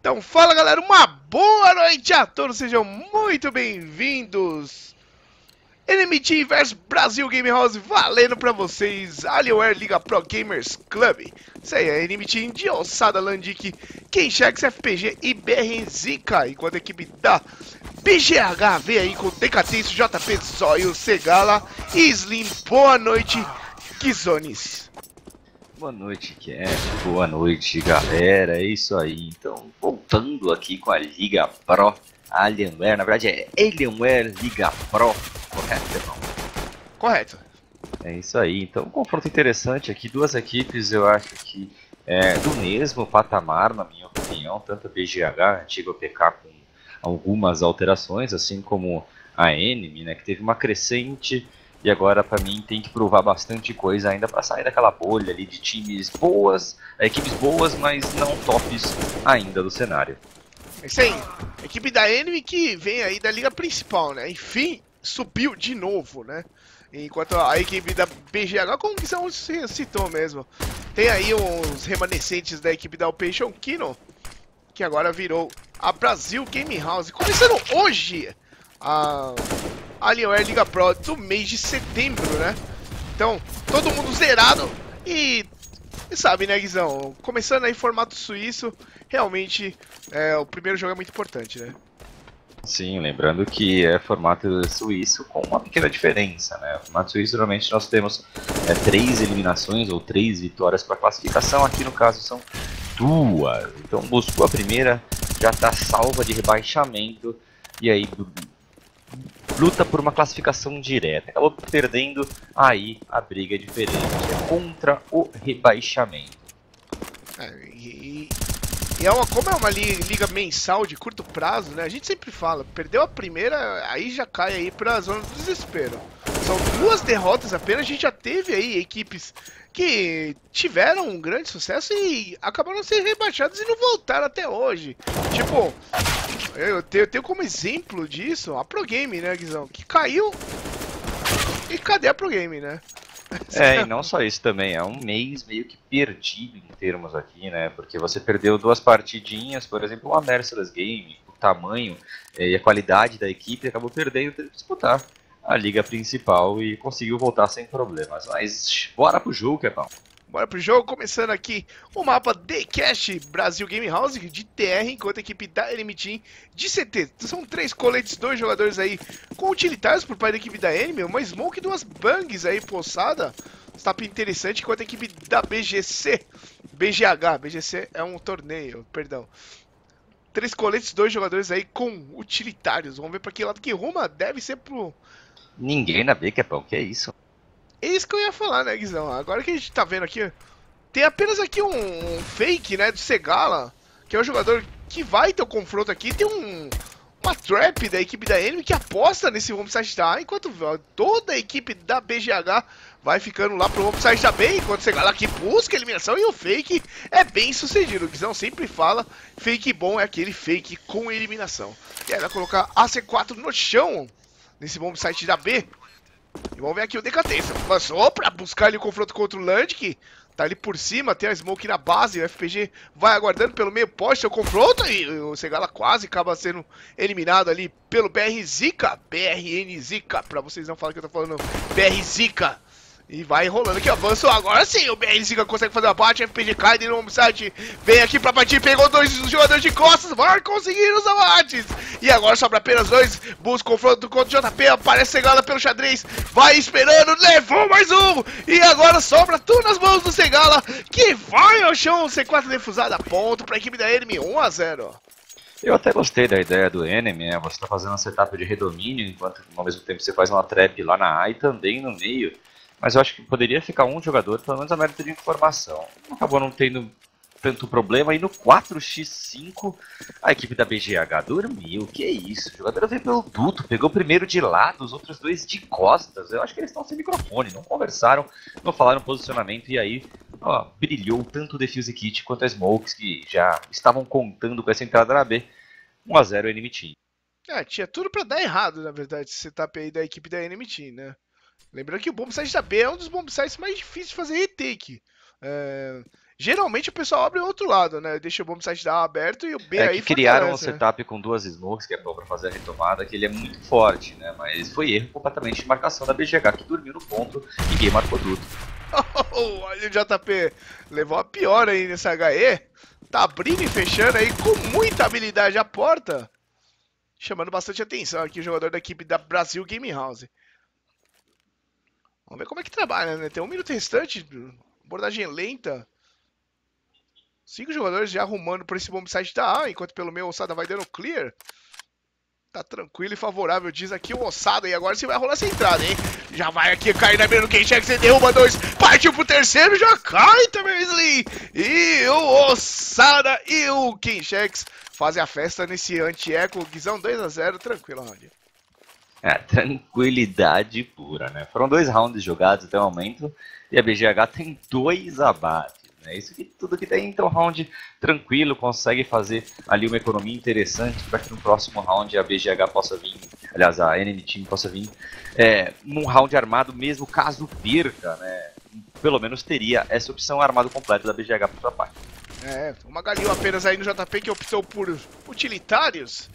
Então fala galera, uma boa noite a todos, sejam muito bem-vindos! Team vs Brasil Game House valendo pra vocês, Alienware Liga Pro Gamers Club. Isso aí, é Team de Ossada Landic, Kenchex FPG e BR Zika, enquanto a equipe da BGH vem aí com DKT, JP Zóio, Segala e Slim. Boa noite, Kizones. Boa noite, Cat. Boa noite, galera. É isso aí. Então, voltando aqui com a Liga Pro Alienware. Na verdade, é Alienware Liga Pro. Correto, irmão? Correto. É isso aí. Então, um confronto interessante aqui. Duas equipes, eu acho que é do mesmo patamar, na minha opinião. Tanto a BGH, antiga OPK, com algumas alterações, assim como a Enemy, né, que teve uma crescente e agora, para mim, tem que provar bastante coisa ainda para sair daquela bolha ali de times boas, equipes boas, mas não tops ainda do cenário. É isso aí. equipe da Enemy que vem aí da liga principal, né? Enfim, subiu de novo, né? Enquanto a equipe da BGH, como que são citou mesmo, tem aí uns remanescentes da equipe da Operation Kino, que agora virou a Brasil Game House. Começando hoje a Alienware Liga Pro do mês de setembro, né? Então, todo mundo zerado e... E sabe, né, Guizão? Começando aí formato suíço, realmente é, o primeiro jogo é muito importante, né? Sim, lembrando que é formato suíço com uma pequena diferença, né? Formato suíço normalmente nós temos é, três eliminações ou três vitórias para classificação, aqui no caso são duas. Então buscou a primeira, já está salva de rebaixamento e aí luta por uma classificação direta. Acabou perdendo aí a briga é diferente. É contra o rebaixamento. É, e, e é uma, como é uma liga mensal de curto prazo, né? A gente sempre fala, perdeu a primeira, aí já cai aí pra zona do desespero. São duas derrotas apenas, a gente já teve aí equipes que tiveram um grande sucesso e acabaram sendo rebaixados e não voltaram até hoje. Tipo, eu tenho, eu tenho como exemplo disso a Pro Game, né, Guizão? Que caiu. E cadê a Pro Game, né? É, e não só isso também, é um mês meio que perdido em termos aqui, né? Porque você perdeu duas partidinhas, por exemplo, uma Merciless Game, o tamanho eh, e a qualidade da equipe acabou perdendo teve que disputar a liga principal e conseguiu voltar sem problemas. Mas bora pro jogo, Kevão. Bora pro jogo, começando aqui o mapa de Cash Brasil Game House de TR, enquanto a equipe da Enemy Team de CT. São três coletes, dois jogadores aí com utilitários por parte da equipe da Enemy, uma Smoke e duas Bangs aí poçada. Stap interessante, enquanto a equipe da BGC, BGH, BGC é um torneio, perdão. Três coletes, dois jogadores aí com utilitários. Vamos ver para que lado que ruma, deve ser pro... Ninguém na B que é que é isso? É isso que eu ia falar, né, Guizão? Agora que a gente tá vendo aqui, tem apenas aqui um, um fake, né, do Segala, que é o jogador que vai ter o confronto aqui. Tem um, uma trap da equipe da Enemy que aposta nesse homeside da A, enquanto toda a equipe da BGH vai ficando lá pro homeside da B, enquanto Segala aqui busca a eliminação e o fake é bem sucedido. O Guizão sempre fala, fake bom é aquele fake com eliminação. E aí vai colocar AC4 no chão nesse bombsite da B. E vamos ver aqui o DKT. Passou pra buscar ali o confronto contra o Land, que tá ali por cima, tem a Smoke na base, o FPG vai aguardando pelo meio poste o confronto e o Segala quase acaba sendo eliminado ali pelo BR Zika, BRN Zika, pra vocês não falarem que eu tô falando BR Zika. E vai rolando aqui, avançou agora sim, o BR5 consegue fazer a bate, FPG cai dentro do homesite, vem aqui pra partir, pegou dois jogadores de costas, vai conseguir os abates. E agora sobra apenas dois, busca o confronto contra o JP, aparece Segala pelo xadrez, vai esperando, levou mais um. E agora sobra tudo nas mãos do Segala, que vai ao chão, C4 defusada, ponto pra equipe da Enemy, 1 a 0 eu até gostei da ideia do Enemy, né? Você tá fazendo uma setup de redomínio, enquanto ao mesmo tempo você faz uma trap lá na A e também no meio. Mas eu acho que poderia ficar um jogador, pelo menos a mérito de informação. Acabou não tendo tanto problema. E no 4x5, a equipe da BGH dormiu. Que isso? O jogador veio pelo duto, pegou o primeiro de lado, os outros dois de costas. Eu acho que eles estão sem microfone, não conversaram, não falaram posicionamento. E aí, ó, brilhou tanto o Defuse Kit quanto a Smokes, que já estavam contando com essa entrada na B. 1x0 Enemy Team. É, tinha tudo para dar errado, na verdade, esse setup aí da equipe da Team, né? Lembrando que o bombsite da B é um dos bombsites mais difíceis de fazer retake. É... Geralmente o pessoal abre o outro lado, né? Deixa o bomb site dar aberto e o B é aí que criaram um né? setup com duas smokes, que é bom pra fazer a retomada, que ele é muito forte, né? Mas foi erro completamente de marcação da BGH, que dormiu no ponto e ninguém marcou tudo. Oh, olha o JP, levou a pior aí nessa HE. Tá abrindo e fechando aí com muita habilidade a porta. Chamando bastante atenção aqui o jogador da equipe da Brasil Game House. Vamos ver como é que trabalha, né? Tem um minuto restante, abordagem lenta. Cinco jogadores já arrumando por esse bomb site da A, enquanto pelo meu Ossada vai dando clear. Tá tranquilo e favorável, diz aqui o Ossada. E agora você vai rolar essa entrada, hein? Já vai aqui cair na mira do Kencheck, você derruba dois, partiu pro terceiro, já cai também o Slim. E o Ossada e o Kenchex fazem a festa nesse anti-eco. Guizão 2x0, tranquilo, Round. É, tranquilidade pura, né? Foram dois rounds jogados até o momento e a BGH tem dois abates. Né? Isso que tudo que tem, então round tranquilo, consegue fazer ali uma economia interessante para que no próximo round a BGH possa vir, aliás, a Enemy Team possa vir é, num round armado mesmo caso perca, né? Pelo menos teria essa opção armado completo da BGH por sua parte. É, uma galinha apenas aí no JP que optou por utilitários.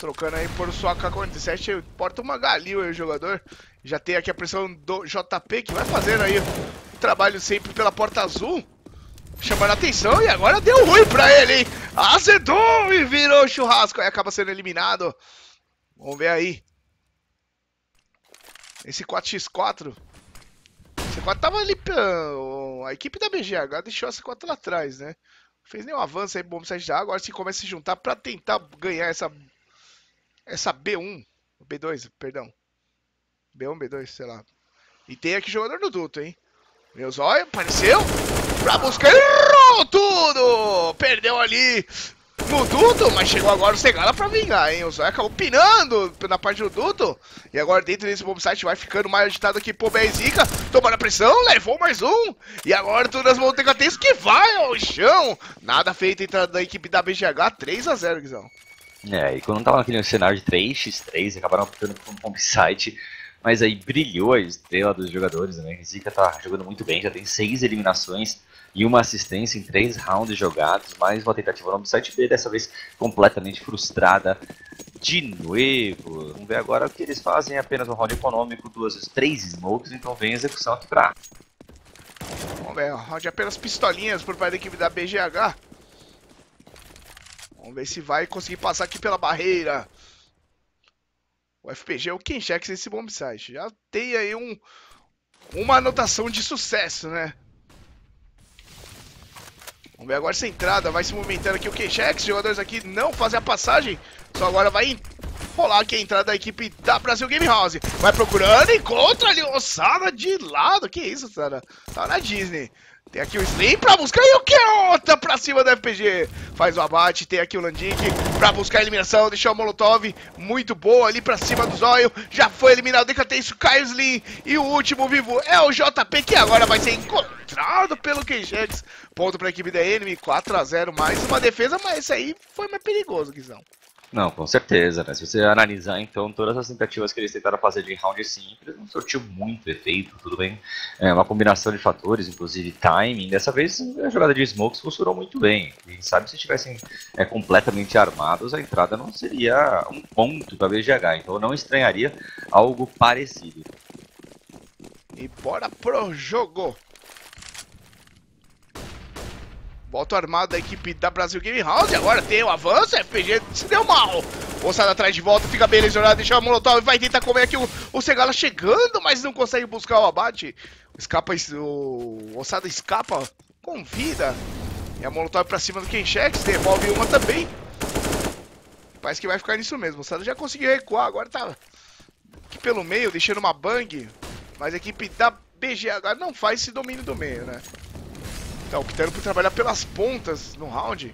Trocando aí por sua K-47, porta uma galinha aí o jogador. Já tem aqui a pressão do JP que vai fazendo aí o trabalho sempre pela porta azul. Chamando a atenção e agora deu ruim pra ele, hein? Azedou e virou churrasco. Aí acaba sendo eliminado. Vamos ver aí. Esse 4x4. Esse 4 tava ali. A equipe da BGH deixou essa 4 lá atrás, né? Fez nenhum avanço aí, bom site da água. Agora se começa a se juntar pra tentar ganhar essa. Essa B1. B2, perdão. B1, B2, sei lá. E tem aqui jogador do duto, hein? Meu zóio apareceu. Pra buscar. Errou tudo! Perdeu ali no duto, mas chegou agora o Segala pra vingar, hein? O Zóio acabou pinando na parte do duto. E agora dentro desse bombsite vai ficando mais agitado aqui pro Benzica. Tomando a pressão, levou mais um. E agora tudo nas mãos do Tecatense que vai ao chão. Nada feito entre da equipe da BGH, 3x0, Guizão. É, e quando tava naquele cenário de 3x3, acabaram ficando com um bombsite. Mas aí brilhou a estrela dos jogadores, né? Zika tá jogando muito bem, já tem seis eliminações e uma assistência em três rounds jogados, mais uma tentativa no site B, dessa vez completamente frustrada de novo. Vamos ver agora o que eles fazem, apenas um round econômico, duas, três smokes, então vem a execução aqui pra Vamos ver, round apenas pistolinhas por parte da equipe da BGH. Vamos ver se vai conseguir passar aqui pela barreira. O FPG é o Kenchex nesse bombsite. Já tem aí um, uma anotação de sucesso, né? Vamos ver agora essa entrada, vai se movimentando aqui o Kenchex. Os jogadores aqui não fazem a passagem, só agora vai rolar aqui a entrada da equipe da Brasil Game House. Vai procurando, encontra ali o de lado. Que isso, Osada? Tá na Disney. Tem aqui o Slim pra buscar e o Keota pra cima do FPG. Faz o abate, tem aqui o Landik pra buscar a eliminação. Deixou o Molotov muito boa ali pra cima do Zóio. Já foi eliminado, decatei isso, cai o Slim. E o último vivo é o JP, que agora vai ser encontrado pelo Kenjex. Ponto pra equipe da Enemy, 4x0. Mais uma defesa, mas esse aí foi mais perigoso, Guizão. Não, com certeza, né? Se você analisar, então, todas as tentativas que eles tentaram fazer de round simples, não surtiu muito efeito, tudo bem. É uma combinação de fatores, inclusive timing. Dessa vez, a jogada de smokes funcionou muito bem. E sabe, se estivessem é, completamente armados, a entrada não seria um ponto para BGH. Então, eu não estranharia algo parecido. E bora pro jogo! Volta armado da equipe da Brasil Game House. Agora tem o avanço. FPG se deu mal. Ossada atrás de volta. Fica bem lesionado. Deixa o Molotov. e Vai tentar comer aqui o, o Segala chegando. Mas não consegue buscar o abate. Escapa. O Ossada escapa com vida. E a Molotov pra cima do Kenchex. Devolve uma também. Parece que vai ficar nisso mesmo. Ossada já conseguiu recuar. Agora tá aqui pelo meio. Deixando uma bang. Mas a equipe da BGH não faz esse domínio do meio, né? Tá optando por trabalhar pelas pontas no round.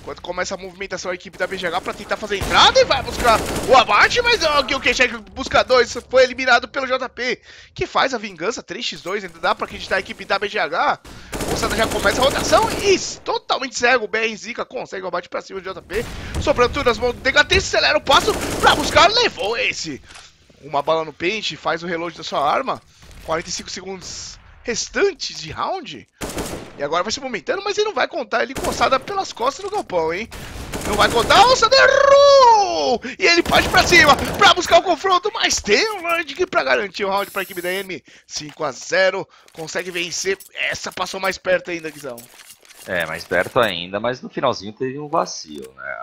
Enquanto começa a movimentação a equipe da BGH para tentar fazer a entrada e vai buscar o abate, mas ó, o Kenshek busca dois, foi eliminado pelo JP, que faz a vingança, 3x2, ainda dá para acreditar a equipe da BGH. O Sada já começa a rotação e totalmente cego, o BR Zika consegue o abate para cima do JP, sobrando tudo nas mãos do DHT, acelera o passo para buscar, levou esse. Uma bala no pente, faz o reload da sua arma, 45 segundos restantes de round. E agora vai se momentando, mas ele não vai contar ele coçada pelas costas do galpão, hein? Não vai contar, o errou! E ele pode pra cima pra buscar o confronto, mas tem um Landic pra garantir o round pra equipe da M. 5 a 0 consegue vencer. Essa passou mais perto ainda, Guizão. É, mais perto ainda, mas no finalzinho teve um vacilo, né?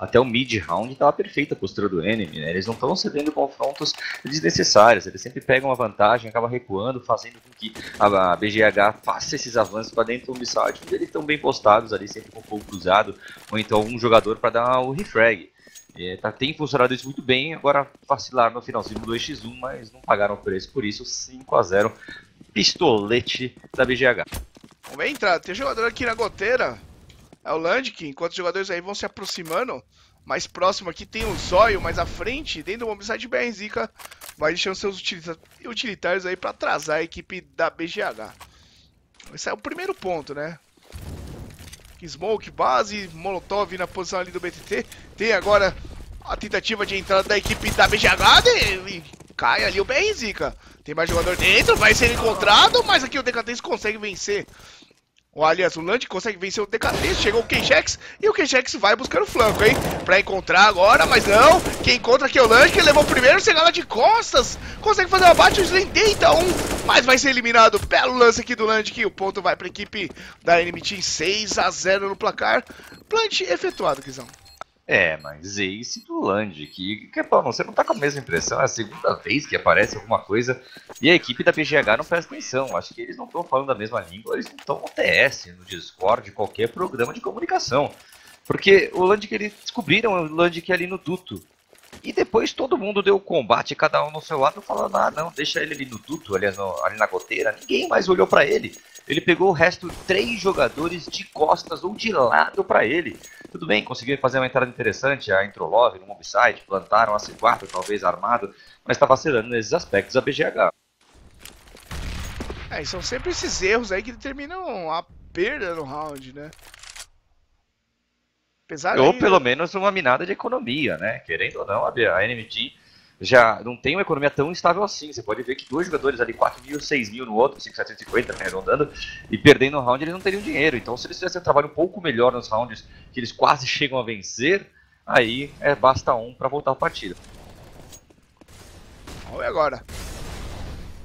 Até o mid-round estava perfeita a postura do enemy, né? Eles não estão cedendo confrontos desnecessários, eles sempre pegam uma vantagem, acabam recuando, fazendo com que a BGH faça esses avanços para dentro do site, eles estão bem postados ali, sempre com fogo cruzado, ou então um jogador para dar o refrag. É, tá, tem funcionado isso muito bem, agora vacilaram no finalzinho do 2x1, mas não pagaram o preço por isso, 5 a 0 pistolete da BGH. Vamos entrar, tem jogador aqui na goteira, é o Landic, enquanto os jogadores aí vão se aproximando. Mais próximo aqui tem o Zóio, mais à frente, dentro do Mobilside BR Zika, vai deixando seus utilitários aí para atrasar a equipe da BGH. Esse é o primeiro ponto, né? Smoke, base, Molotov na posição ali do BTT. Tem agora a tentativa de entrada da equipe da BGH e cai ali o BR Zika. Tem mais jogador dentro, vai ser encontrado, mas aqui o Decatense consegue vencer o aliás, o Land consegue vencer o Decadência, chegou o Kenjex e o Kenjex vai buscar o flanco, hein? Pra encontrar agora, mas não. Quem encontra aqui é o Land, que levou o primeiro, chega de costas. Consegue fazer o abate, o Slen deita um, mas vai ser eliminado. Belo lance aqui do Land, que o ponto vai pra equipe da Team 6 a 0 no placar. Plant efetuado, Guizão. É, mas Ace do Land, que, que bom, você não tá com a mesma impressão, é a segunda vez que aparece alguma coisa e a equipe da BGH não presta atenção. Acho que eles não estão falando a mesma língua, eles não estão no TS, no Discord, qualquer programa de comunicação. Porque o Land que eles descobriram é o Land que é ali no duto. E depois todo mundo deu combate, cada um no seu lado, falando: ah, não, deixa ele ali no duto, ali, no, ali na goteira. Ninguém mais olhou para ele. Ele pegou o resto, três jogadores de costas ou de lado para ele. Tudo bem, conseguiram fazer uma entrada interessante, a Introlove no mobsite, plantaram a C4, talvez armado, mas está vacilando nesses aspectos a BGH. É, são sempre esses erros aí que determinam a perda no round, né? Apesar ou pelo menos uma minada de economia, né? Querendo ou não, a NMT já não tem uma economia tão estável assim. Você pode ver que dois jogadores ali, 4 mil, 6 mil no outro, 5,750, né, arredondando, e perdendo o round, eles não teriam dinheiro. Então, se eles fizessem um trabalho um pouco melhor nos rounds que eles quase chegam a vencer, aí é, basta um para voltar a partida. Ver agora.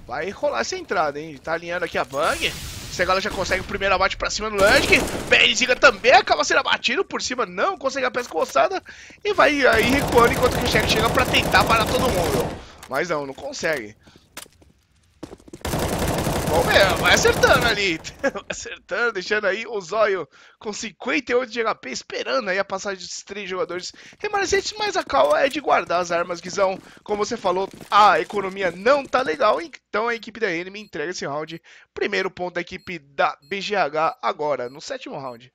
Vai rolar essa entrada, hein? Tá alinhando aqui a Bang. Segala já consegue o primeiro abate pra cima do Landic. Benziga também acaba sendo abatido por cima, não consegue a peça coçada. E vai aí recuando enquanto o Shaq chega pra tentar parar todo mundo. Mas não, não consegue. Vamos ver, vai acertando ali. acertando, deixando aí o Zóio com 58 de HP, esperando aí a passagem desses três jogadores remanescentes, mas a cal é de guardar as armas, Guizão. Como você falou, a economia não tá legal, então a equipe da Enemy entrega esse round. Primeiro ponto da equipe da BGH agora, no sétimo round.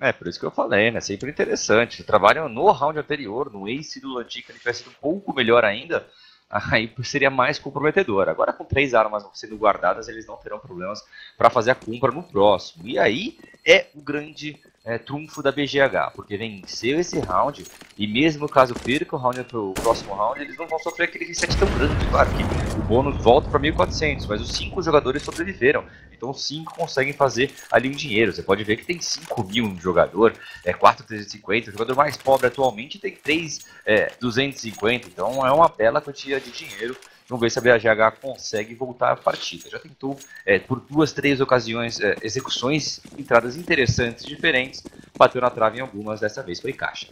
É, por isso que eu falei, né? Sempre interessante. Trabalham no round anterior, no Ace do Lantica, ele tivesse sido um pouco melhor ainda aí seria mais comprometedor. Agora, com três armas sendo guardadas, eles não terão problemas para fazer a compra no próximo. E aí é o grande é, trunfo da BGH, porque venceu esse round e mesmo caso perca o round pro próximo round, eles não vão sofrer aquele reset tão grande. Claro que o bônus volta para 1400, mas os cinco jogadores sobreviveram. Então os cinco conseguem fazer ali um dinheiro. Você pode ver que tem 5 mil jogador, é 4,350. O jogador mais pobre atualmente tem 3,250. É, então é uma bela quantia de dinheiro Vamos ver se a BGH consegue voltar à partida. Já tentou é, por duas, três ocasiões, é, execuções, entradas interessantes, diferentes. Bateu na trave em algumas, dessa vez foi caixa.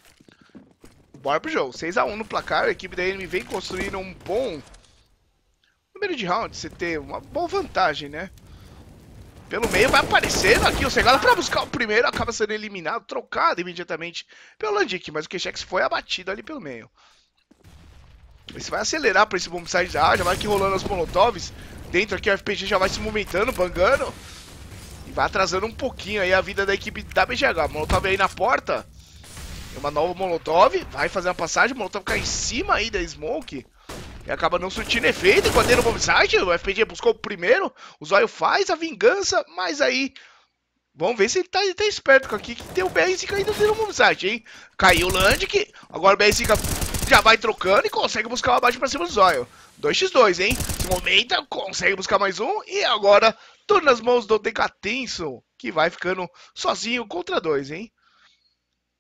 Bora pro jogo. 6x1 no placar. A equipe da NM vem construindo um bom número de rounds. Você ter uma boa vantagem, né? Pelo meio vai aparecendo aqui o Segala para buscar o primeiro. Acaba sendo eliminado, trocado imediatamente pelo Landic. Mas o Keshex foi abatido ali pelo meio. Você vai acelerar pra esse bombsite A, já vai aqui rolando as molotovs. Dentro aqui o FPG já vai se movimentando, bangando. E vai atrasando um pouquinho aí a vida da equipe da BGH. Molotov aí na porta. Uma nova Molotov. Vai fazer uma passagem. Molotov cai em cima aí da Smoke. E acaba não surtindo efeito. Enquanto no bombsite, o FPG buscou o primeiro. O Zóio faz a vingança. Mas aí Vamos ver se ele tá, ele tá esperto com aqui, que tem o BR5 ainda dentro do moveset, hein? Caiu o Landic, agora o BR5 já vai trocando e consegue buscar uma abate pra cima do Zóio. 2x2, hein? Se momenta, consegue buscar mais um e agora Tudo nas mãos do Decatenso, que vai ficando sozinho contra dois, hein?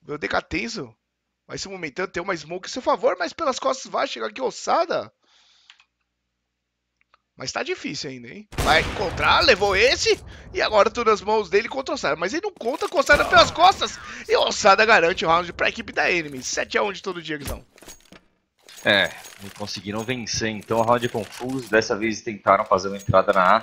O Decatenso vai se momentando, tem uma smoke a seu favor, mas pelas costas vai chegar aqui ossada. Mas tá difícil ainda, hein? Vai encontrar, levou esse. E agora tudo nas mãos dele contra o Ossada. Mas ele não conta com o Ossada pelas costas. E o Ossada garante o round pra equipe da Enemy. 7x1 de todo dia, Guizão. É, conseguiram vencer então o round confuso. Dessa vez tentaram fazer uma entrada na A.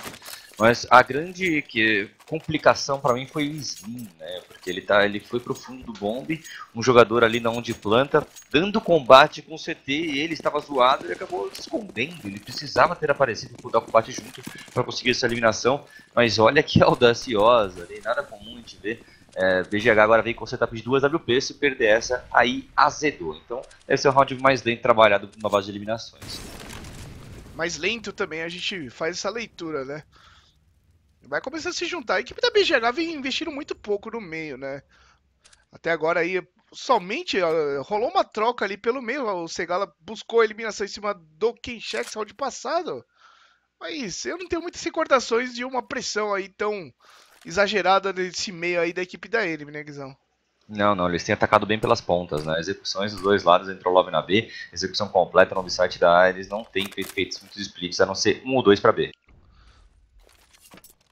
Mas a grande que, complicação para mim foi o Slim, né? Porque ele, tá, ele foi pro fundo do bombe, um jogador ali na onde planta, dando combate com o CT e ele estava zoado e acabou escondendo. Ele precisava ter aparecido para dar combate junto para conseguir essa eliminação. Mas olha que audaciosa, nem nada comum a gente ver. É, BGH agora vem com setup de duas WP, se perder essa, aí azedou. Então, esse é o round mais lento trabalhado na base de eliminações. Mais lento também, a gente faz essa leitura, né? vai começar a se juntar. A equipe da BGH vem investindo muito pouco no meio, né? Até agora aí, somente uh, rolou uma troca ali pelo meio. O Segala buscou a eliminação em cima do Kenchex round passado. Mas eu não tenho muitas recordações de uma pressão aí tão exagerada nesse meio aí da equipe da Enemy, né, Guizão? Não, não, eles têm atacado bem pelas pontas, né? Execuções dos dois lados, entrou lobby na B, execução completa no site da A, eles não têm feito muitos splits, a não ser um ou dois para B.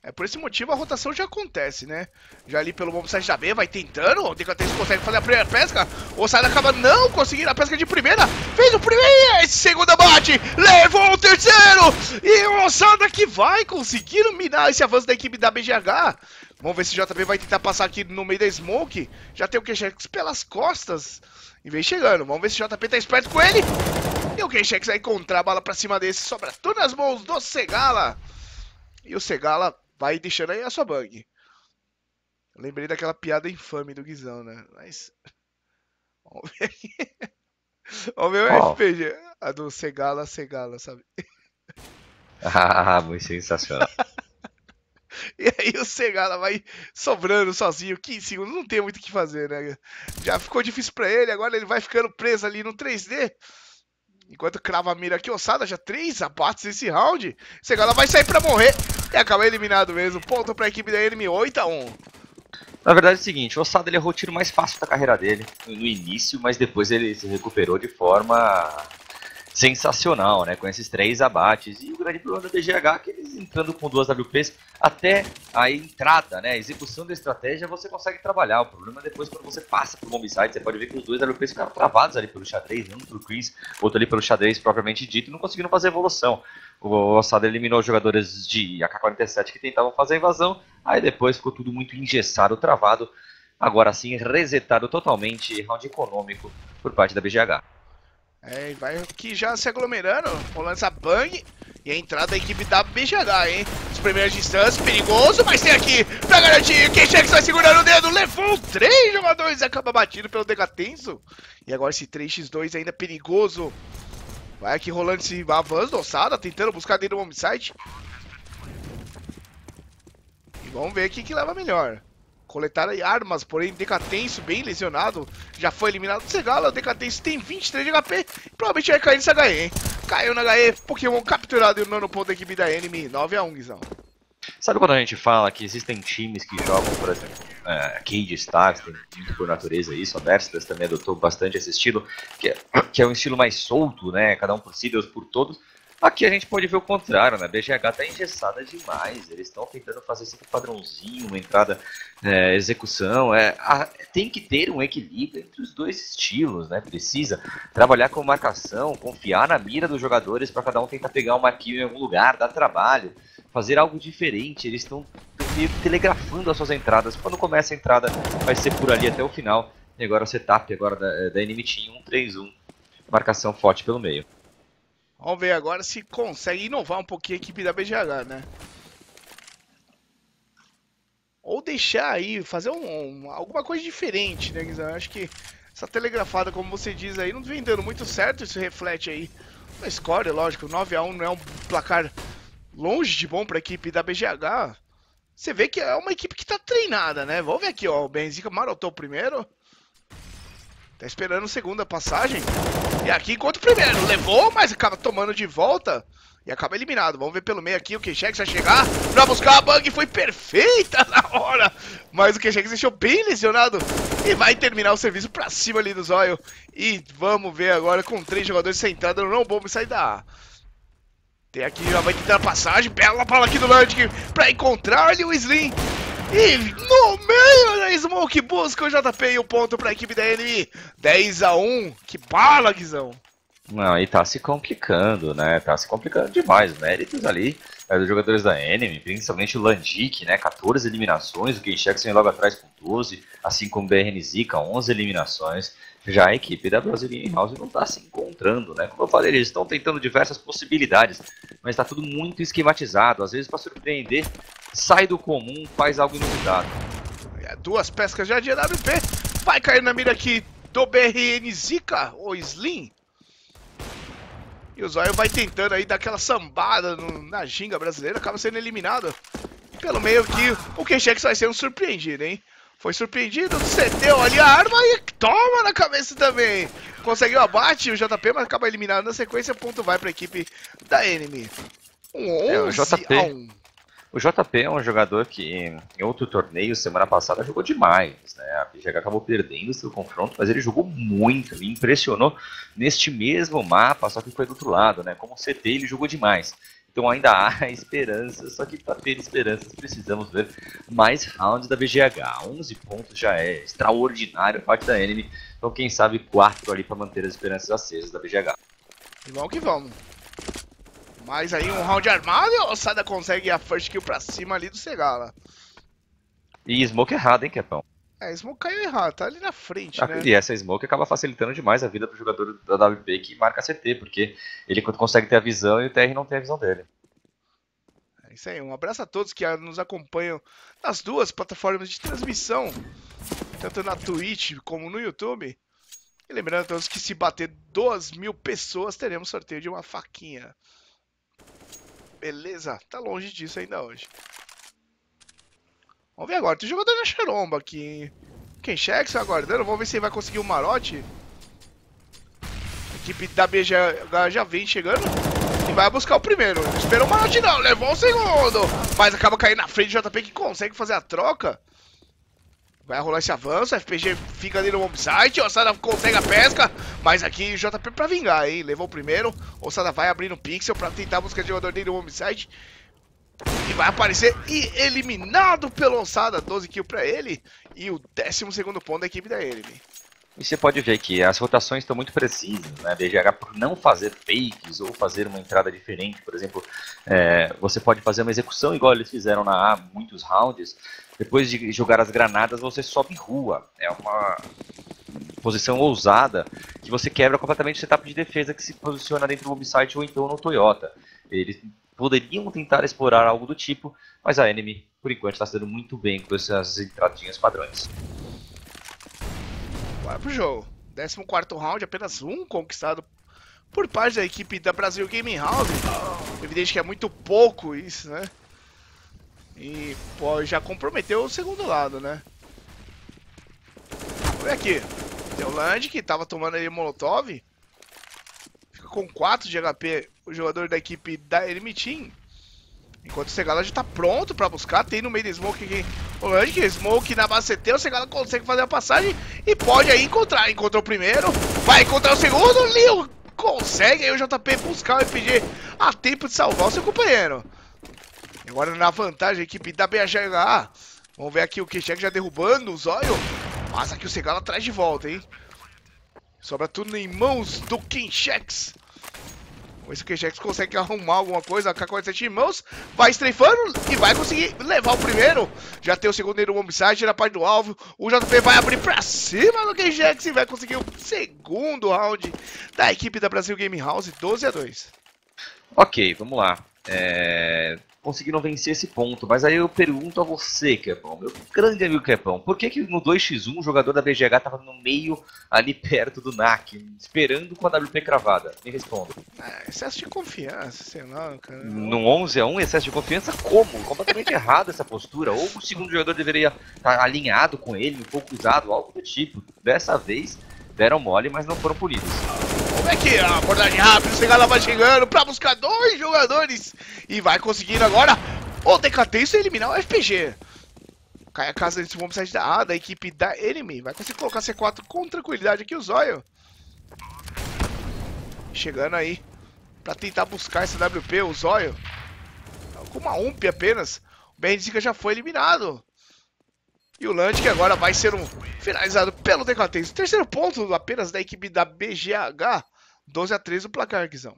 É por esse motivo a rotação já acontece, né? Já ali pelo bombsite da B, vai tentando, o Decatense consegue fazer a primeira pesca, o Sada acaba não conseguindo a pesca de primeira, fez o primeiro, esse segundo bate, levou o terceiro, e o Osada que vai conseguir minar esse avanço da equipe da BGH. Vamos ver se o JB vai tentar passar aqui no meio da smoke, já tem o Kenchex pelas costas, e vem chegando, vamos ver se o JP tá esperto com ele. E o Kenchex vai encontrar a bala pra cima desse, sobra tudo nas mãos do Segala. E o Segala vai deixando aí a sua bug. lembrei daquela piada infame do Guizão, né? Mas. Vamos ver aqui. O oh. RPG. A do Segala, Segala, sabe? Ah, muito sensacional. e aí o Segala vai sobrando sozinho, 15 segundos, não tem muito o que fazer, né? Já ficou difícil pra ele, agora ele vai ficando preso ali no 3D. Enquanto crava a mira aqui, Ossada já três abates nesse round. Segala vai sair pra morrer. E acaba eliminado mesmo. Ponto pra equipe da Enemy 8 a 1 Na verdade é o seguinte, o Ossada ele errou o tiro mais fácil da carreira dele no início, mas depois ele se recuperou de forma sensacional, né? Com esses três abates. E o grande problema da BGH é que eles entrando com duas WPs, até a entrada, né? A execução da estratégia você consegue trabalhar. O problema é depois quando você passa pro bombsite, você pode ver que os dois WPs ficaram travados ali pelo xadrez, um pelo Chris, outro ali pelo xadrez propriamente dito, e não conseguiram fazer evolução. O Ossada eliminou jogadores de AK-47 que tentavam fazer a invasão, aí depois ficou tudo muito engessado, travado. Agora sim, resetado totalmente, round econômico por parte da BGH. É, vai aqui já se aglomerando, rolando essa bang. E a entrada da equipe da BGH, hein? As primeiras distâncias, perigoso, mas tem aqui pra garantir. Quem chega vai segurando o dedo, levou três jogadores acaba batido pelo Decatenso. E agora esse 3x2 ainda perigoso. Vai aqui rolando esse avanço do Ossada, tentando buscar dentro do homicide. E vamos ver quem que leva melhor. Coletar armas, porém Decatenso bem lesionado. Já foi eliminado do Segala. O Decatenso tem 23 de HP. Provavelmente vai cair nesse HE, hein? Caiu na HE. Pokémon capturado e o nono ponto da equipe da Enemy. 9x1, Guizão. Sabe quando a gente fala que existem times que jogam, por exemplo, é, Cage Stars, por natureza isso, a Mercedes também adotou bastante esse estilo, que é, que é um estilo mais solto, né? Cada um por si, Deus por todos. Aqui a gente pode ver o contrário, né? A BGH tá engessada demais. Eles estão tentando fazer sempre padrãozinho, uma entrada, é, execução. É, a, tem que ter um equilíbrio entre os dois estilos, né? Precisa trabalhar com marcação, confiar na mira dos jogadores para cada um tentar pegar um marquinho em algum lugar, dar trabalho, fazer algo diferente. Eles estão telegrafando as suas entradas. Quando começa a entrada, vai ser por ali até o final. E agora o setup agora da, da Team 1-3-1. Marcação forte pelo meio. Vamos ver agora se consegue inovar um pouquinho a equipe da BGH, né? Ou deixar aí, fazer um, um, alguma coisa diferente, né, Guizão? Acho que essa telegrafada, como você diz aí, não vem dando muito certo. Isso reflete aí na score, lógico. 9x1 não é um placar longe de bom para a equipe da BGH. Você vê que é uma equipe que está treinada, né? Vamos ver aqui, ó. O Benzica marotou primeiro. Tá esperando segunda passagem. E aqui enquanto o primeiro levou, mas acaba tomando de volta. E acaba eliminado. Vamos ver pelo meio aqui. O Kechex vai chegar pra buscar a bug. Foi perfeita na hora. Mas o Kechex deixou bem lesionado. E vai terminar o serviço pra cima ali do Zóio. E vamos ver agora com três jogadores centrados. Não bomba sair da Tem aqui, já vai tentar a passagem. Bela bola aqui do Landic pra encontrar ali o Slim. E no meio da Smoke busca o JP e o ponto pra equipe da NM. 10 a 1 Que bala, Guizão. Não, e tá se complicando, né? Tá se complicando demais. Méritos ali é, dos jogadores da Enemy, principalmente o Landic, né? 14 eliminações, o Keishax vem logo atrás com 12, assim como o BRN Zika, 11 eliminações. Já a equipe da Brazilian House não está se encontrando, né? Como eu falei, eles estão tentando diversas possibilidades, mas está tudo muito esquematizado. Às vezes, para surpreender, sai do comum, faz algo inusitado. É, duas pescas já de AWP, vai cair na mira aqui do BRN Zika, ou Slim. E o Zóio vai tentando aí dar aquela sambada no, na ginga brasileira, acaba sendo eliminado. Pelo meio que o Kenchex vai ser um surpreendido, hein? Foi surpreendido, cedeu ali a arma e toma na cabeça também. Conseguiu abate o JP, mas acaba eliminado na sequência. Ponto vai para a equipe da Enemy. Um 11 é, o JP, a 1. O JP é um jogador que em outro torneio, semana passada, jogou demais. Né? A PGH acabou perdendo seu confronto, mas ele jogou muito, me impressionou neste mesmo mapa, só que foi do outro lado. Né? Como CT, ele jogou demais. Então ainda há esperança, só que para ter esperanças precisamos ver mais rounds da BGH. 11 pontos já é extraordinário parte da enemy, então quem sabe 4 ali para manter as esperanças acesas da BGH. E vamos que vamos. Mais aí um round armado e a Ossada consegue a first kill pra cima ali do Segala. E smoke errado, hein, Kepão? É, smoke caiu errado, tá ali na frente, ah, né? E essa smoke acaba facilitando demais a vida do jogador da WP que marca CT, porque ele consegue ter a visão e o TR não tem a visão dele. É isso aí, um abraço a todos que nos acompanham nas duas plataformas de transmissão, tanto na Twitch como no YouTube. E lembrando a todos que se bater 2 mil pessoas, teremos sorteio de uma faquinha. Beleza, tá longe disso ainda hoje. Vamos ver agora, tem jogador na xeromba aqui. Quem checa, você aguardando, vamos ver se ele vai conseguir o um marote. A equipe da BGH já vem chegando e vai buscar o primeiro. Não esperou o marote não, levou o segundo. Mas acaba caindo na frente do JP que consegue fazer a troca. Vai rolar esse avanço, FPG fica ali no bombsite, Ossada consegue a pesca, mas aqui JP pra vingar, hein? Levou o primeiro, Ossada vai abrir no pixel pra tentar buscar o jogador dele no bombsite. E vai aparecer e eliminado pelo Ossada, 12 kills pra ele. E o 12 ponto da equipe da Enemy. E você pode ver que as rotações estão muito precisas, né? BGH por não fazer fakes ou fazer uma entrada diferente, por exemplo, é, você pode fazer uma execução igual eles fizeram na A, muitos rounds, depois de jogar as granadas você sobe rua, é uma posição ousada que você quebra completamente o setup de defesa que se posiciona dentro do bombsite ou então no Toyota. Eles poderiam tentar explorar algo do tipo, mas a Enemy, por enquanto, está sendo muito bem com essas entradinhas padrões. Bora pro jogo. 14 round, apenas um conquistado por parte da equipe da Brasil Gaming House. Evidente que é muito pouco isso, né? E pô, já comprometeu o segundo lado, né? Olha aqui. Tem o Land que tava tomando ali Molotov. Fica com 4 de HP o jogador da equipe da Team. Enquanto o Segala já tá pronto pra buscar, tem no meio do Smoke aqui o Lange, Smoke na base CT, o Segala consegue fazer a passagem e pode aí encontrar. Encontrou o primeiro, vai encontrar o segundo, Leo consegue aí o JP buscar o RPG a tempo de salvar o seu companheiro. Agora na vantagem a equipe da BHA. Vamos ver aqui o Kechek já derrubando o Zóio. Mas aqui o Segala traz de volta, hein? Sobra tudo em mãos do Kinchex. Vamos ver se o Kenchex consegue arrumar alguma coisa. A K-47 em mãos. Vai estreifando e vai conseguir levar o primeiro. Já tem o segundo no bombsite na parte do alvo. O JP vai abrir pra cima do Kenchex e vai conseguir o segundo round da equipe da Brasil Game House. 12 a 2. Ok, vamos lá. É conseguiram vencer esse ponto. Mas aí eu pergunto a você, Kepão, meu grande amigo Kepão, por que, que no 2x1 o jogador da BGH estava no meio, ali perto do NAC, esperando com a WP cravada? Me responda. É, excesso de confiança, sei lá, cara. No 11x1, excesso de confiança como? Completamente errado essa postura. Ou o segundo jogador deveria estar alinhado com ele, um pouco usado, algo do tipo. Dessa vez, deram mole, mas não foram punidos. Como é que a abordagem rápida, o Segala vai chegando pra buscar dois jogadores e vai conseguindo agora o Decatenso eliminar o FPG. Cai a casa desse bombsite da A, da equipe da Enemy. Vai conseguir colocar C4 com tranquilidade aqui o Zóio. Chegando aí pra tentar buscar esse WP, o Zóio. Com uma UMP apenas. O BR já foi eliminado. E o Land que agora vai ser um finalizado pelo Decatense. Terceiro ponto apenas da equipe da BGH. 12 a 13 o placar, Guizão.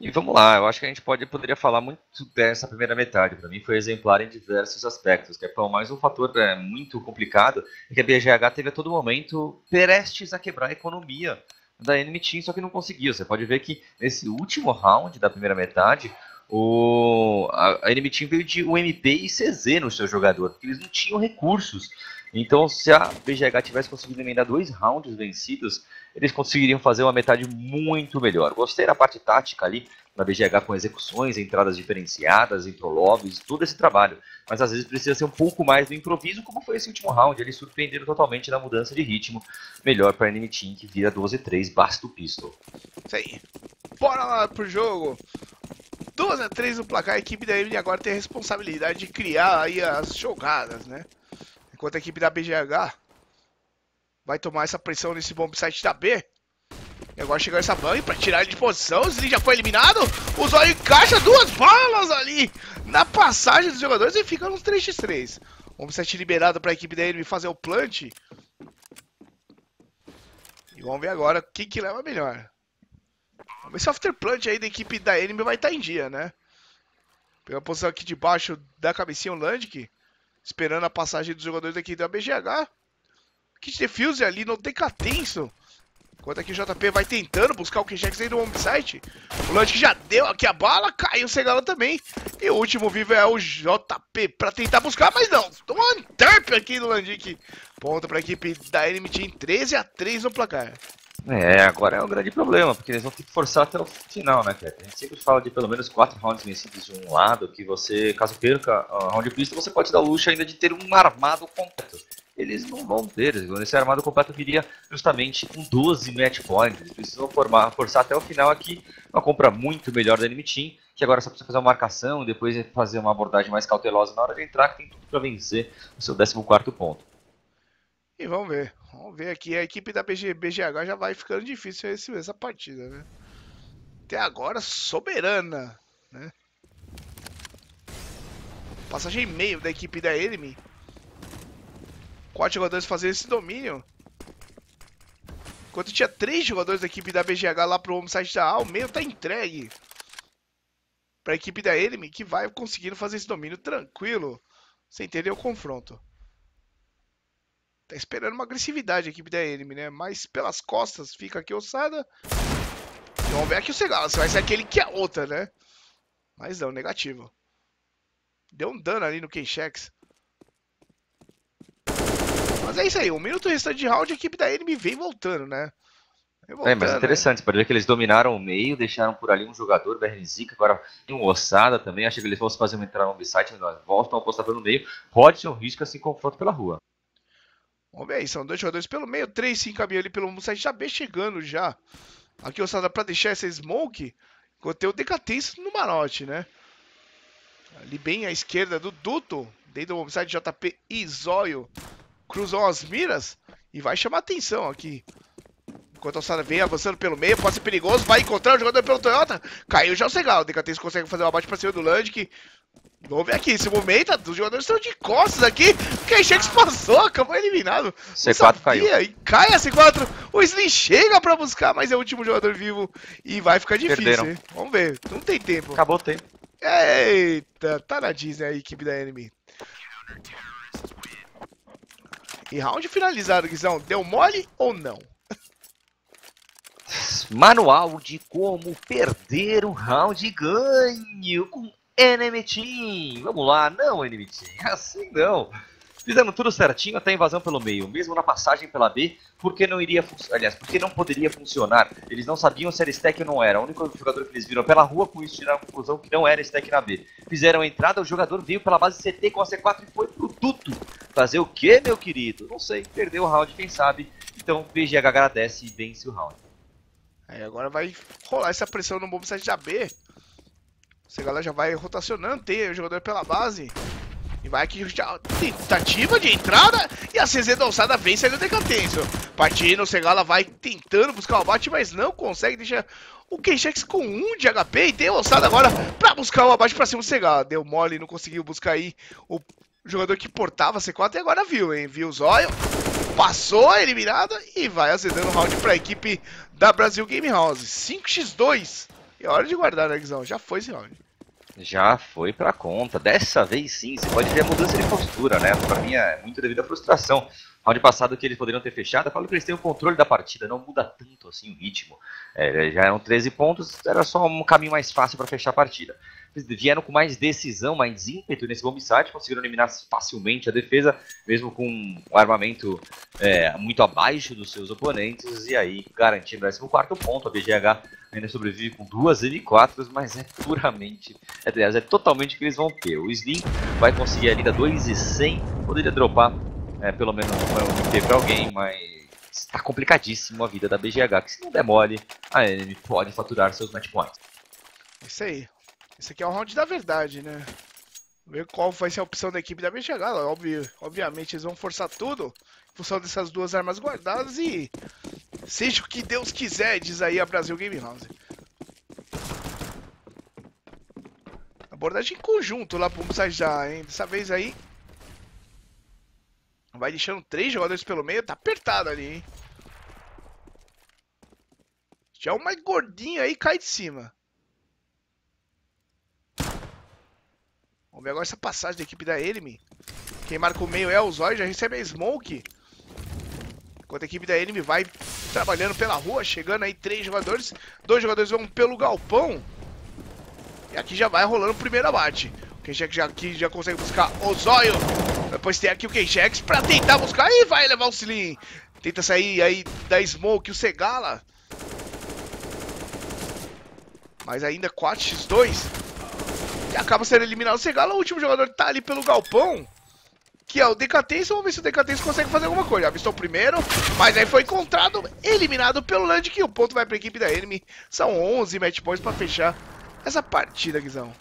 E vamos lá, eu acho que a gente pode, poderia falar muito dessa primeira metade. Para mim foi exemplar em diversos aspectos, que é mais um fator é, muito complicado, é que a BGH teve a todo momento prestes a quebrar a economia da Enemy Team, só que não conseguiu. Você pode ver que nesse último round da primeira metade, o, a, a Team veio de UMP e CZ no seu jogador, porque eles não tinham recursos. Então, se a BGH tivesse conseguido emendar dois rounds vencidos, eles conseguiriam fazer uma metade muito melhor. Gostei da parte tática ali, da BGH com execuções, entradas diferenciadas, lobbies, todo esse trabalho. Mas às vezes precisa ser um pouco mais do improviso, como foi esse último round. Eles surpreenderam totalmente na mudança de ritmo. Melhor para a Enemy Team, que vira 12-3, basta o pistol. Isso aí. Bora lá pro jogo. 12 a 3 no placar, a equipe da Enemy agora tem a responsabilidade de criar aí as jogadas, né? Enquanto a equipe da BGH vai tomar essa pressão nesse bomb site da B. E agora chegou essa bang pra tirar ele de posição. O Zlin já foi eliminado. O Zóio encaixa duas balas ali na passagem dos jogadores e fica nos 3x3. Bomb site liberado pra equipe da Enemy fazer o plant. E vamos ver agora quem que leva melhor. O afterplant aí da equipe da Enemy vai estar tá em dia, né? Pega a posição aqui de baixo da cabecinha o Landk esperando a passagem dos jogadores aqui da BGH. Kit Defuse ali no Decatenso. Enquanto aqui o JP vai tentando buscar o Kinchex aí no home site. O Landic já deu aqui a bala, caiu o Segala também. E o último vivo é o JP pra tentar buscar, mas não. Um Anterp aqui do Landic. Ponto pra equipe da Enemy Team, 13 a 3 no placar. É, agora é um grande problema, porque eles vão ter que forçar até o final, né, cara? A gente sempre fala de pelo menos 4 rounds vencidos de um lado, que você, caso perca a round de pista, você pode dar luxo ainda de ter um armado completo. Eles não vão ter, esse armado completo viria justamente com 12 match points. Eles precisam formar, forçar até o final aqui uma compra muito melhor da Enemy que agora só precisa fazer uma marcação depois fazer uma abordagem mais cautelosa na hora de entrar, que tem tudo para vencer o seu 14 ponto. E vamos ver. Vamos ver aqui. A equipe da BG, BGH já vai ficando difícil esse, essa partida, né? Até agora, soberana, né? Passagem meio da equipe da Enemy. Quatro jogadores fazendo esse domínio. Enquanto tinha três jogadores da equipe da BGH lá pro home site da A, o meio tá entregue. Pra equipe da Enemy, que vai conseguindo fazer esse domínio tranquilo. Sem entender o confronto. Tá esperando uma agressividade a equipe da Enemy, né? Mas pelas costas fica aqui ossada. E vamos ver aqui o Segala. Se vai ser aquele que é outra, né? Mas não, negativo. Deu um dano ali no Kenchex. Mas é isso aí. Um minuto restante de round, a equipe da Enemy vem voltando, né? Voltando, é, mas interessante. Né? Pode ver que eles dominaram o meio, deixaram por ali um jogador, BRNZika, agora tem um Ossada também. Acho que eles vão fazer uma entrada no site, mas voltam a apostar pelo meio. Pode ser um risco assim confronto pela rua. Vamos ver aí, são dois jogadores pelo meio, três se encaminham ali pelo site já bem chegando já. Aqui o Sada pra deixar essa smoke, tem o Decatence no marote, né? Ali bem à esquerda do Duto, dentro do site JP e Zóio, cruzam as miras e vai chamar atenção aqui. Enquanto o Sada vem avançando pelo meio, pode ser perigoso, vai encontrar o jogador pelo Toyota, caiu já o Segal, o Decatence consegue fazer uma abate pra cima do Landic, Vamos ver aqui, esse momento os jogadores estão de costas aqui. O Kenchex passou, acabou eliminado. C4 caiu. E cai a C4. O Slim chega pra buscar, mas é o último jogador vivo. E vai ficar difícil, hein? Vamos ver, não tem tempo. Acabou o tempo. Eita, tá na Disney a equipe da Enemy. E round finalizado, Guizão. Deu mole ou não? Manual de como perder um round ganho com Team. Vamos lá, não Team, assim não. Fizeram tudo certinho até a invasão pelo meio, mesmo na passagem pela B, porque não iria aliás, porque não poderia funcionar. Eles não sabiam se era stack ou não era. O único jogador que eles viram pela rua com isso tiraram a conclusão que não era stack na B. Fizeram a entrada, o jogador veio pela base CT com a C4 e foi pro tudo. Fazer o que, meu querido? Não sei, perdeu o round, quem sabe. Então BGH agradece e vence o round. Aí agora vai rolar essa pressão no bomb da B. Essa galera já vai rotacionando, tem o jogador pela base. E vai já tentativa de entrada e a CZ da Ossada vence ali o Decatêncio. Partindo, o Segala vai tentando buscar o abate, mas não consegue, deixa o Kenchex com 1 um de HP e tem a Ossada agora pra buscar o abate pra cima do Segala. Deu mole, não conseguiu buscar aí o jogador que portava C4 e agora viu, hein? Viu o Zóio, passou a eliminada e vai azedando o round pra equipe da Brasil Game House. 5x2. E é hora de guardar, né, Guizão? Já foi esse round. Já foi pra conta. Dessa vez sim, você pode ver a mudança de postura, né? Pra mim é muito devido à frustração. Round passado que eles poderiam ter fechado, eu falo que eles têm o controle da partida, não muda tanto assim o ritmo. É, já eram 13 pontos, era só um caminho mais fácil para fechar a partida. Vieram com mais decisão, mais ímpeto nesse bomb site, conseguiram eliminar facilmente a defesa, mesmo com um armamento é, muito abaixo dos seus oponentes, e aí garantindo o 14 ponto. A BGH ainda sobrevive com duas M4, mas é puramente, é, aliás, é totalmente o que eles vão ter. O Slim vai conseguir ali da 2 e 100, poderia dropar é, pelo menos um MP para alguém, mas está complicadíssimo a vida da BGH, que se não der mole, a enemy pode faturar seus match points. Isso aí. Esse aqui é o round da verdade, né? Ver qual vai ser a opção da equipe da BGH. Óbvio, obviamente eles vão forçar tudo em função dessas duas armas guardadas e seja o que Deus quiser, diz aí a Brasil Game House. Abordagem em conjunto lá pro já, hein? Dessa vez aí Vai deixando três jogadores pelo meio, tá apertado ali, hein? Já o mais gordinho aí cai de cima. Vamos ver agora essa passagem da equipe da Enemy. Quem marca o meio é o Zóio, já recebe a Smoke. Enquanto a equipe da Enemy vai trabalhando pela rua, chegando aí três jogadores. Dois jogadores vão pelo galpão. E aqui já vai rolando o primeiro abate. Quem já, já, aqui já consegue buscar o Zóio. Depois tem aqui o Kenchex pra tentar buscar. E vai levar o Slim. Tenta sair aí da Smoke o Segala. Mas ainda 4x2. Acaba sendo eliminado o Segala. O último jogador tá ali pelo galpão. Que é o Decatense. Vamos ver se o Decatense consegue fazer alguma coisa. Avistou o primeiro. Mas aí foi encontrado, eliminado pelo Land Que o ponto vai pra equipe da Enemy. São 11 match points pra fechar essa partida, Guizão.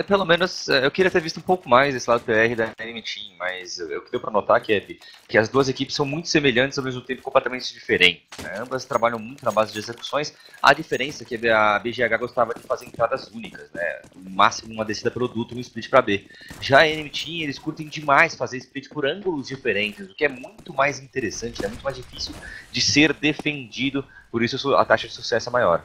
É, pelo menos é, eu queria ter visto um pouco mais esse lado PR da Enemy Team, mas o que deu pra notar é que as duas equipes são muito semelhantes ao mesmo tempo completamente diferentes. Né? Ambas trabalham muito na base de execuções. A diferença é que a BGH gostava de fazer entradas únicas, né? No máximo uma descida produto no split para B. Já a Enemy Team, eles curtem demais fazer split por ângulos diferentes, o que é muito mais interessante, é muito mais difícil de ser defendido, por isso a taxa de sucesso é maior.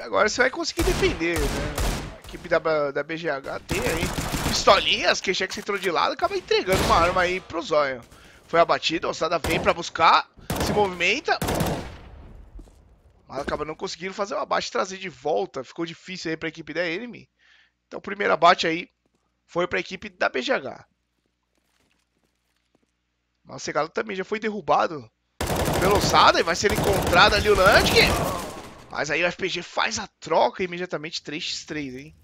Agora você vai conseguir defender, né? Equipe da, da BGH tem aí pistolinhas, que Chex entrou de lado acaba entregando uma arma aí pro Zóio. Foi abatido, a Ossada vem pra buscar, se movimenta. Mas acaba não conseguindo fazer o abate e trazer de volta. Ficou difícil aí pra equipe da Enemy. Então o primeiro abate aí foi pra equipe da BGH. Mas o Segalo também já foi derrubado pelo Ossada e vai ser encontrado ali o Landke. Mas aí o FPG faz a troca imediatamente 3x3, hein?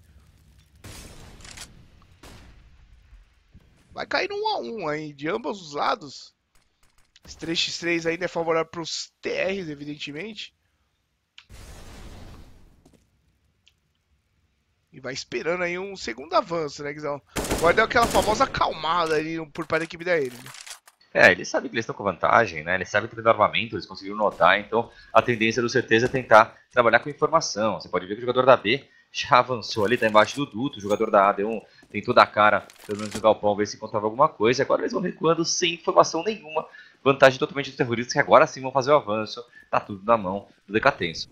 Vai cair no 1x1 aí, de ambos os lados. Esse 3x3 ainda é favorável para os TRs, evidentemente. E vai esperando aí um segundo avanço, né, Guizão? Agora deu aquela famosa acalmada ali por parte da equipe da ele. É, eles sabem que eles estão com vantagem, né? Eles sabem que tem armamento, eles conseguiram notar, então a tendência do certeza é tentar trabalhar com informação. Você pode ver que o jogador da B já avançou ali, tá embaixo do duto, o jogador da A deu um, tentou dar cara, pelo menos no galpão, ver se encontrava alguma coisa, agora eles vão recuando sem informação nenhuma. Vantagem totalmente dos terroristas, que agora sim vão fazer o avanço, tá tudo na mão do Decatenso.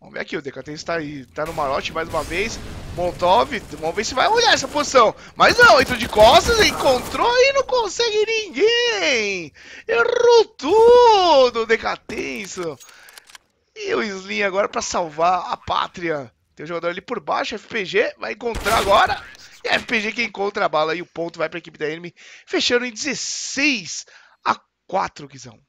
Vamos ver aqui, o Decatense tá aí, tá no marote mais uma vez. Montov, vamos ver se vai olhar essa posição. Mas não, entrou de costas, encontrou e não consegue ninguém. Errou tudo, Decatenso. E o Slim agora para salvar a pátria. Tem um jogador ali por baixo, FPG, vai encontrar agora. E a RPG que encontra a bala e o ponto vai pra equipe da Enemy, fechando em 16 a 4, Guizão.